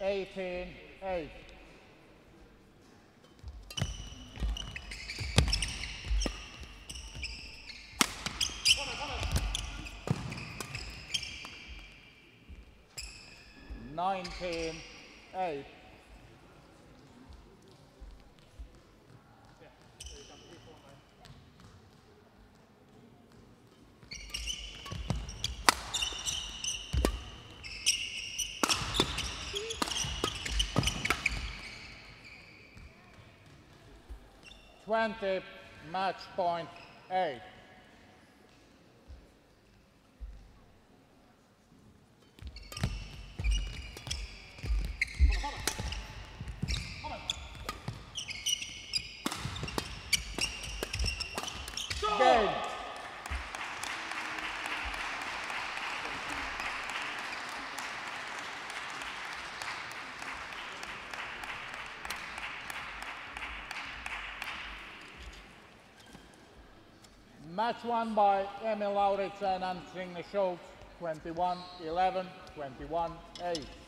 18, 8. Nineteen, eight. 20 match point 8. Match won by Emil Lauritsen and Signe Schultz, 21-11, 21-8.